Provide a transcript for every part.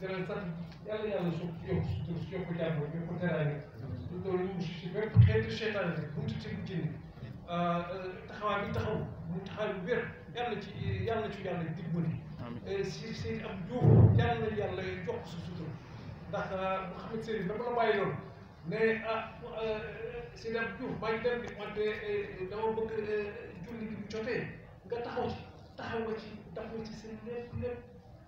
danañ sax yàlla yàlla su yokk sutur su yokk jàmm yokk teraange su doolu mucc si bépp xeetu seytaan bi buntu ci jinni taxawaay bi taxaw mu taxawaay bu wér yàlla ci yàlla ci yàlla dimbali si si am juuf yàlla yàlla jox su sutur ndax bu xam ne sëriñ dama la bàyyi loolu ne ah si am juuf maa ngi dem bi wante dama bëgg julli gi bu jotee nga taxaw ci taxaw nga ci daf nga ci seen lépp lépp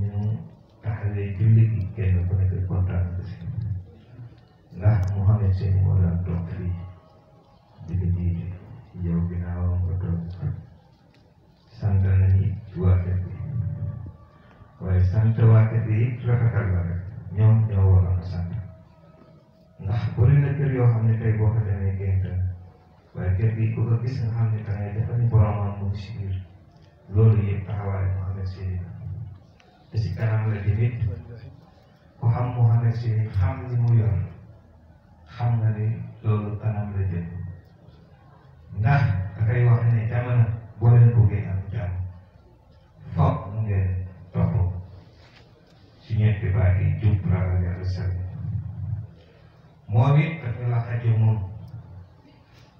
ñu taxawee julli gi kenn ku nekk kontaan na si ndax mu xamee seen moo daan toog fii di ko jiite yow ginnaawam nga toog sant nañu ci waa kër gi waaye sant waa kër gi rafetal la rek ñoom ñoo waroon a sant ndax bëri na kër yoo xam ne tey boo ko demee gént waaye kër gi ku ko gis nga xam ne tey dafa ni boromam mu si biir loolu yëpp taxawaay Mouhamed Seyni la te si kanam la jëmit ku xam Mouhamed Seyni xam li mu yor xam nga ni loolu kanam la jëm ndax dafay wax ne jamono boo leen bëggee am jàmm foog ngeen ci ñetti baat yi jub ragal yàlla sell moom it dafa la xajo moom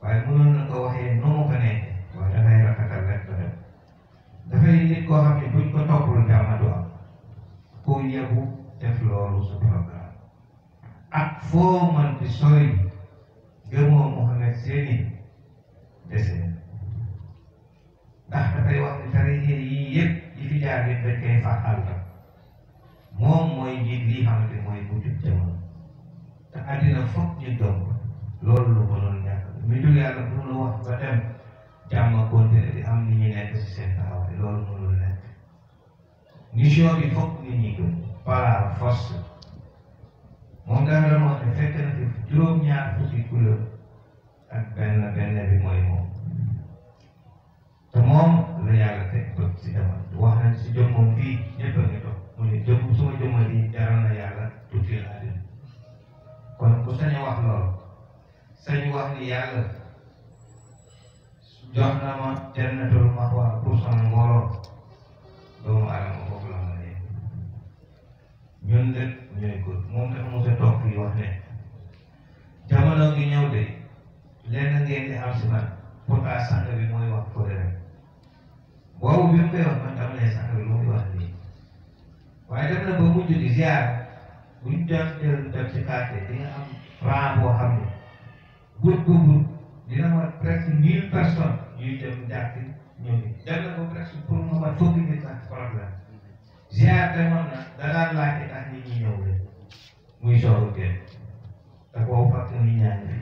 waaye mënoon na ko waxee nu mu ko nekk waaye dafay rafetal rek ko def dafay nit koo xam ne buñ ko toppul jàmm du am ku yebu def loolu su programme ak foo man di sori gëmoo Mouhamed seeni dese ndax dafay wax ni tari yéen yii yëpp yi fi jaar yëpp dañ koy fàttal la moom mooy njiit lii xamante ni mooy mujj jamono te àddina foog ñu doog loolu lu mënoon ñàkk mi dul yàlla mënul wax ba dem jàmm continuer di am ni ñu nekk si seen taxawaay loolu mënul nekk mission bi foog nit ñi gëm par la force moom daal la moo ne fekk na fi juróom-ñaar fukki couleur ak benn benn bi mooy moom te moom la yàlla teg toog si dama wax nañ si jëmmam fii ñëpp a ngi toog mu ne jëmm suma jëmmal yi jaral na yàlla tuuti laa dem kon ku sañ wax loolu sañ wax ni yàlla jox na ma jannatul maxwa pour sama mbooloo doomu aadama foofu la ma ne ñun dëkk ñooy góor moom dafa mos a toog fii wax ne jamono ngi ñëw de lenn ngeen di am si man pourtant sang bi mooy wax ko rek boobu bi mu koy wax man dama ne sang bi lu muy wax nii waaye dem na ba mujj di ziar bu ñu def jël dem ci quartier di nga am franc boo xam ne but bu but dina war presque mille personnes yuy dem jàkk ñëw ni dem na ba presque pour mu mat fukki nit sax problème ziar demoon na da daan laajte ndax nit ñi ñëw muy soxla kenn te boo fàtte ni ñaan bi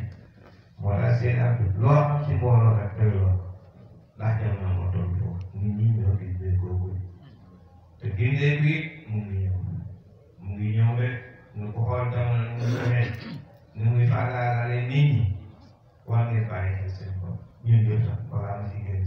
moo tax seen ab loo am ci mbooloo rek doy loo ndax jam na moo toll foofu nit ñi ñoo gis bee googu te gindee bi mu ngi ñëw mu ngi ñëw rek nu ko xool jamono nu mu demee nu muy fàllaale nit ñi war ngeen bàyyi xel seen bopp ñun ñëpp sax balaa ma si génn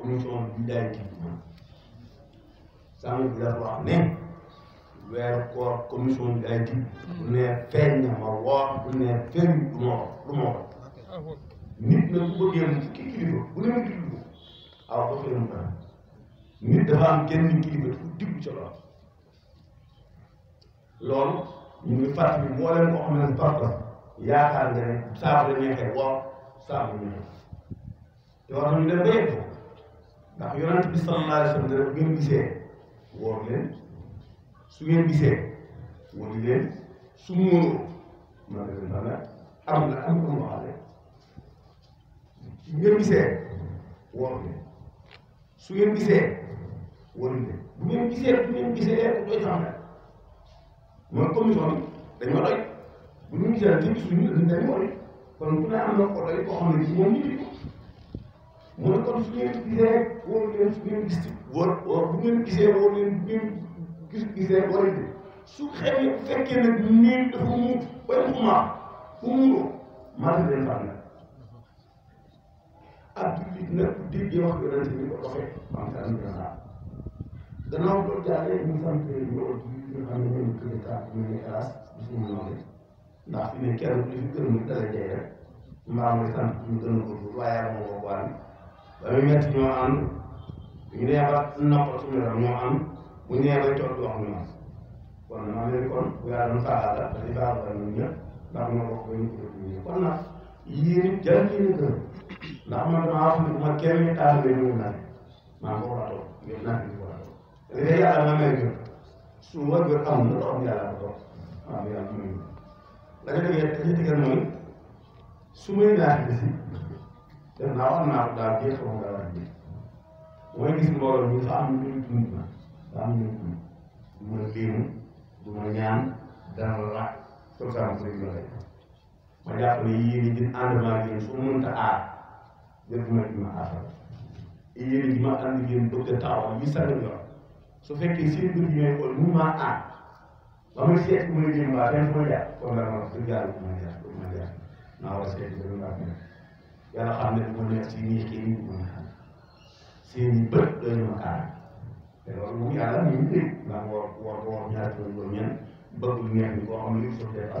commission bi daay ci jumaa sànq bi dafa wax ne weer koor commission bi daay ci bu ne feeñ na ma woor bu ne feeñ du ma woor du ma woor nit na bu bëggee mu fukki kilifa bu ne mu kilifa aw ko xëy mu dara nit dafa am kenn kilifa dafa digg ci loolu loolu ñu ngi fàttali mbooleem koo xam ne farta yaakaar nga ne saabu la neexee woor saabu la neexee te war nañu dem ba yegg ndax yonent bi sallallahu alayhi wa sallam dana bu ngeen gisee woor leen su ngeen gisee wóolu leen su muuru ma ne leen dana am la am ko waxale su ngeen gisee woor leen su ngeen gisee wóolu leen bu ngeen gisee bu ngeen gisee leen doy xam ne man commission bi dañ ma doy bu ñu gisee ci suñu dañ dañ ma doy kon ku ne am na ko doy koo xam ne ci moom ñu ko mu ne kon su ngeen gisee wóor leen su ngeen gis wóor wóor bu ngeen gisee wóor leen bu ngeen gis gisee wóor leen su xew yi bu fekkee nag nii dafa muut bay xumaa fu muuroo maa ngi leen fànn ab jullit nag dégg wax yonent bi ko doxee am sa am sa gannaaw loolu jaaree ñu sant ñoo ñu xam ne ñoom kër ta ñu ne hélas du suñu noonu ndax fi ne kenn ku fi gën mu dara jey rek mbaa muy sant ñu gën a gudd waaye am moo ko waan ba muy metti ñoo am ñu nee ba noppal suñu yaram ñoo am bu ñu nee bay toog du wax ñoo am kon maa ngi leen kon bu yàlla doon faagaata dañuy faagaata ñun ñëpp ndax ñoo bokk ba ñu ko ñun ñëpp kon nag yéen jàll ci yéen kër ndax man maa xam ne ma kenn ñu taal ba ñu naan maa ko war a toog ñu naan ñu war a toog léegi yàlla na may gën su ma gën amul lu am yàlla ko toog waaw yàlla may gën la nga déggee dañuy digal mooy su may naan bi si def naa wax naa ko daal jeex ko nga war a jeex mooy gis mbooloo ñu fa am ñu dund ma fa am ñu dund du ma liimu du ma ñaan dara la soo saa am sëriñ la ma jàpp ne yéen di ànd maa ngi su mënta aar jëf ma di ma aafal yéen di ma ànd ngeen bëgg a taxawal yi sax yor su fekkee seen bët yi may xool mu maa aar ba muy seet ku may jëm waa fenn foo jaar kon dara ma wax dëgg yàlla bu ma jaar bu ma jaar naa war a seet ba mu baax yàlla xam ne bu ma nekk si nii xëy na bu ma xam seen i bët doy ma aar te loolu moom yàlla ñu ngi dégg ndax woor woor woor ñaari fan loolu ñenn bëgg lu neex ni koo xam ne li mu soxla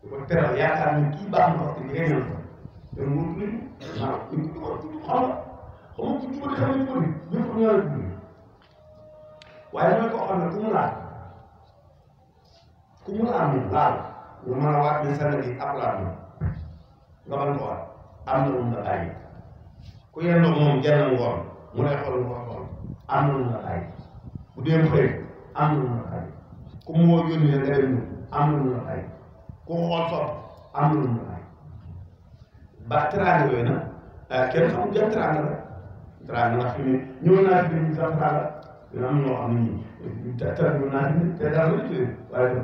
bu ko teral yaakaar ni kii baax na parce que ni nga ñëw fa te mu wut luñ waaw ñu ko dugal tuuti xam nga xam nga tuuti bëri xam nga bëri ñëpp xam naa la bëri waaye mooy koo xam ne ku mu laal ku mu laal moom laal nga mën a waat ne sa nag yi ab laal moom nga mën ko war am na lu mu la bàyyi ku yendoo moom genn ngoon mu lay xool mu koy xool am na lu mu la bàyyi bu dee xëy am na lu mu la bàyyi ku mu woo yónni la nga dem am na lu mu la bàyyi ku xool sopp am na lu mu la bàyyi ba teraanga yooyu nag ah, kenn xamul jëm teraanga la teraanga ndax fi mu ne ñëw naa fi ñu sax teraanga dina am ñoo xam ne ñii te te ñu naan te dara la ñu tuddee waaye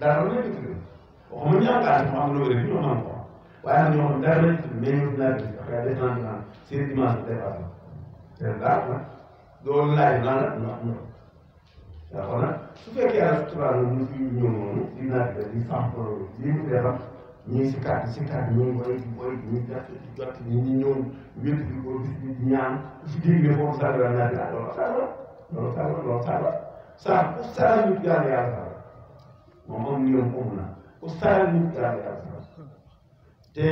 dara la ñu tuddee waxuma ñu am kaas mu am lu wér ñu am ko waaye nag ñoo xam dara lañ ci mais ñu laaj bi après des gens ñu naan seen dimanche dépassé te daal nag doo laaj lan la ñu am ñoom daa ko nag su fekkee yàlla suturaal na ñu fi ñëw noonu di naaj bi di sàmm loolu lii mu defar ñii si kàtt si kàtt ñii booy booy ñii jot jot ñii ñu ñëw wépp di ko bis bi ñaan ku si dégg ne foofu saa la naaj la loolu saa la loolu saa la loolu saa la saa ku saa ñu yàlla yàlla moom moom ñu yoon um na ustaal ñu daal daal te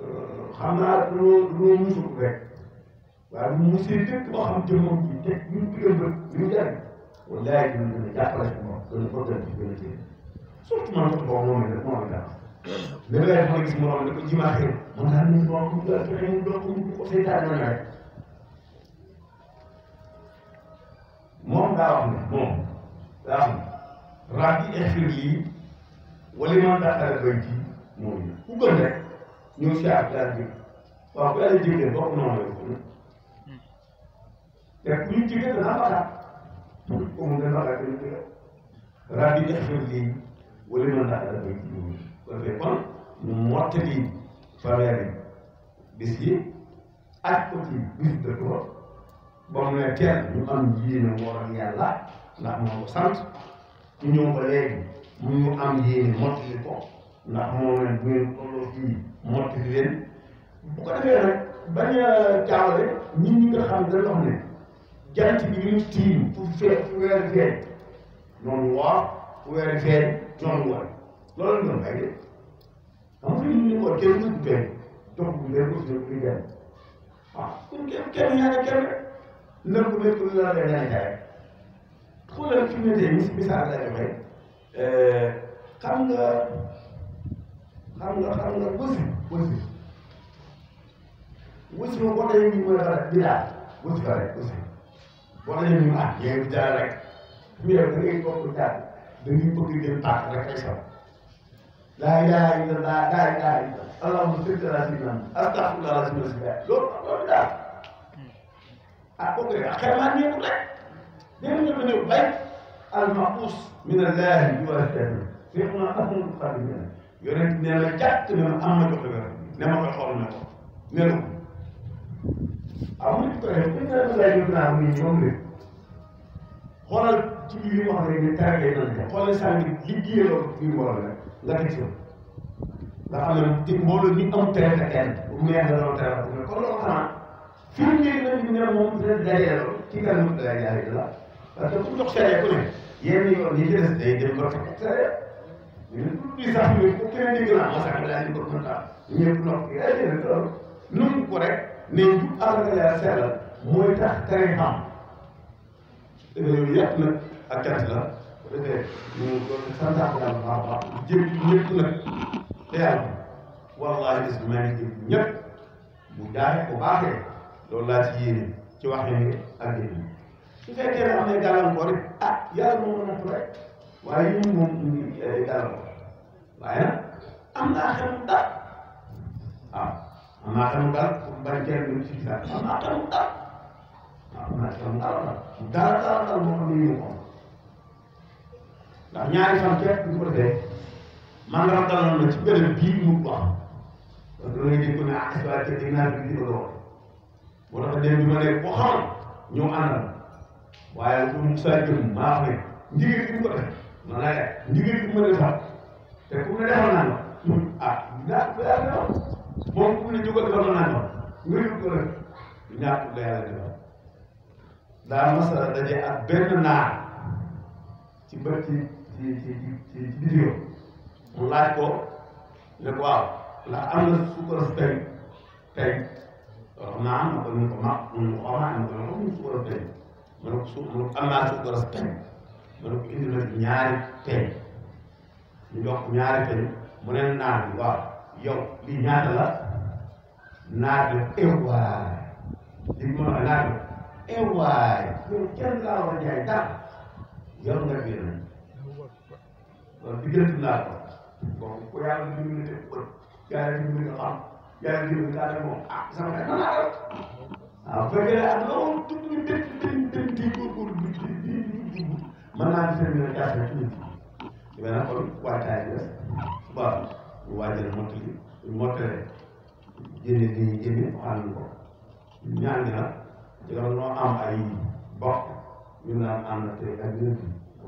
euh, xam naa lu lu musul rek waaye bu mu see dëkk boo xam te moom ci teg ñu digal ba ñu jàng wallaahi dina gën a jàppale ci moom gën a bëggal ci gën a téye surtout man sax boobu moom la moom la léegi lay ma gis mu romb ne ko ji maa xew man daal ñu moom mu daal fexe mu doon ko mu ko seytaane na rek moom daa wax ne moom daa wax ne rabbi ixfir lii wala man daxala bayti moom la ku gëm rek ñëw si ab daal bi waaw ku yàlla jéggal bokk noonu la ko te ku ñu jéggal danaa baaxaat pour que mu gën a baaxaat dañu koy rabbi ixfir lii wala man daxala bayti moom la kon ñu mottali fanweeri bis yi aj ko ci bis de ko ba mu ne teel ñu am yéene woor ak yàlla ndax moo ko sant ñu ñëw ba léegi mu ñu am yéene mottali ko ndax moo leen bu ngeen tolloo fii mottali leen bu ko defee nag bañ a jaawale nit ñi nga xam ne dañ wax ne jant bi ñu tiim fu fee fu weer fee noonu woor fu weer fee noonu woor loolu la ñu doon bàyyi xam nga ñu ko kenn du benn donc bu dee mos nañu benn waaw pour kenn kenn yaa ngi kenn ndax bu nekk lu la lay lay jaay xoolal fi mu ne tey misaal la joxe euh, xam nga xam nga xam nga wësi wësi wësi moom boo dee ñu mën a dara bidaa wësi fa rek wësi boo dee ñu ah yéen dara rek mais da ngay bokk daal da ngay bëgg dem tàkk rek ay sax laa ilaaha illallah laa ilaaha illallah allahumma salli ala sayyidina astaghfirullah la sima si bee loolu loolu daal ah kooku rek xëy naa ñëw rek dégg nga ko ñëw bay al maqus min allahi bi wa rahmatihi fi ma amul xadim yonent nee na jàkk ne ma am na joxe wér ne ma koy xool ne ko ne la ko amuñu ko def bu ñu la lay def naa muy moom rek xoolal ci biir yi wax rek ne tàggee nañ ko xoolal saa ngi liggéeyoo biir mbooloo rek nga teg sa nga xam ne ci mbooloo ñi am tere te kenn bu mu neex la doon tere bu ne kon loolu xanaa firndeel na ñu ne moom dina dajeeloo ci kanam lay jaay la parce que ku jox sariya ku ne yenn yoon yi ci des day dem ba fekk sariya ñu ne pour di sax ñu ko keneen dégg naa masak laa ñu ko mën naa ñëpp nokk yaa ngi ne loolu num ko rek ne jub àll nga leer sellal mooy tax tere xam réew yëpp nag ak gàtt la bu defee ñu doon santaat yàlla baax a baax jëm ñëpp nag te yàlla wallaahi bis bi maa ngi jëm ñëpp bu jaay bu baaxee loolu laa ci yéene ci waxee ni ak yéene su fekkee ne am na gàllankoor it ah yàlla moo mën a ko rek waaye yéen moom ñu ngi gàllankoor waaye nag am naa xel mu dal waaw amaa tam dal bari kenn du ci dal amaa tam dal amaa tam dal dara dara dal moo xam ne ñu ko ndax ñaari fan képp bu ko defee man la daloon na ci beneen bii mu wax loolu la ñu ko ne ah est-ce que dinaa bi di ko doon moo tax dem bi ma nekk ko xam ñoo àndal waaye du mu saa jëm maa xam ne njigéen bi mu ko def noonu laa def njigéen bi mu ko defal te ku ne defal naa ko ah daa daa defal moom ku ne ñu ko defal naa ko nga yóbbu ko rek ñaar la yàlla defal daa masala daje ak benn naar ci mbër ci ci ci ci ci vidéo mu laaj ko ne ko waaw ndax am na suukar si tey tey wax naa ma ko ñu ko ma mun ma xaw naa ma ko ma ko ñu suukar a tey ma ne ko su ma ne ko am naa suukar a tey ma ne ko indi na ñaari tey ñu jox ñaari tey mu ne naan waaw yow lii ñaata la naa def ewaay li mu mën a naa def ewaay yow kenn laa war a jaay dara yor nga biir na loolu bi gën laa ko bon ku yàlla dimbali te ko yàlla dimbali nga xam yàlla dimbali nga ne moom ah sama xel na laa waaw bu fekkee ak loolu tudd ñu dem dem dem di góorgóorlu bi di di di mën naa di seen jàpp ci nit ñi dana kon waajtaay bi des suba ñu waajal mottali mottale jëne li ñu jëme waxal ko ñaan gi nag ci la noo am ay bokk ñu naan ànd te ak ñëpp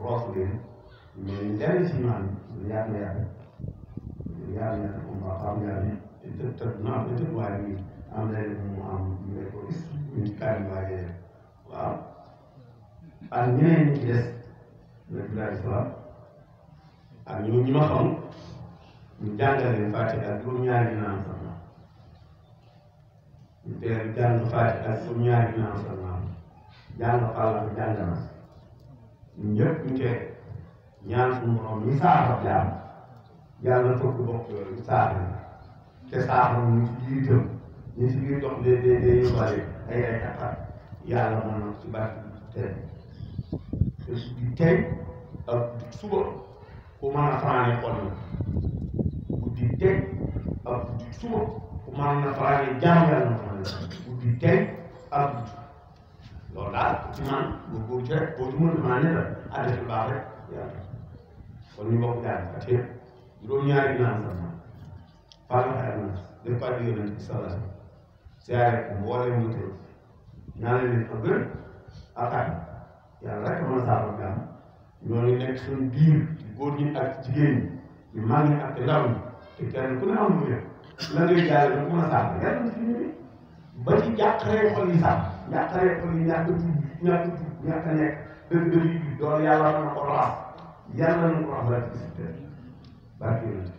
roos leen mais lenn si ñoom ñu yaat na yaat ñu yaat na yaat moom waa xam ñaar yi te te te naa ko tëj waaye bi am na mu am ñu ne ko gis ñu ci kaay waaye waaw ak ñeneen ñi ci des nag bilaay salaam ak ñoom ñi ma xam ñu jàngale fàtte ak juróom-ñaari naan sax ñu teel jàng Faatiha ak ñaari naan sa maam jàng xalam jàng na ñun ñëpp ñu teel ñaan suñu borom ñu saafara jaam yàlla fëkk bokk yooyu saafara te saafara ñu ci biir itam ñu ci biir dox de de de yu bari ay ay taxaw yàlla mën na ci barke te tey ak suba ku mën a fanaane xol yi guddi teg ak guddi suba ku mën na fanaane jàngal na man guddi teg ak guddi loolu daal ci man bu bu ci rek boo ci mën maa ne la àddina lu baax rek yàlla kon ñu bokk daal parce que juróom-ñaari naan sax man fànn xayma na def ko àddina yonent bi sala siyaare ko mboolem mu tëj ñaanal leen ko gën ak yàlla rek mën a saafara jaam ñooñu nekk seen biir góor ñi ak jigéen ñi ñu mag ñi ak ndaw ñi te kenn ku ne am lu def la ngay jaay ba mën a saafara yàlla si ñu ba ci jàqaree xol yi sax jàqaree xol yi ñàkk a tudd ñàkk a tudd ñàkk a nekk dëgg dëgg yi doon yàlla na ko raxas yàlla na ko raxas ci sa barke yonent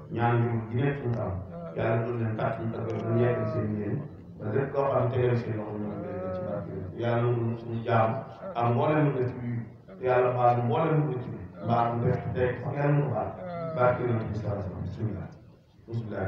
ñaan ñu di nekk ñu am yàlla doon leen tàcc ñu tagal ñu yegg seen yéen ba lépp koo xam tegal seen loxo ñu ngi leen ci barke yàlla ñu suñu jaam am mboolem lu def yu yàlla baal mboolem lu def mbaa mu def tey sax yàlla mu baal barke na ci sa bismillah bismillah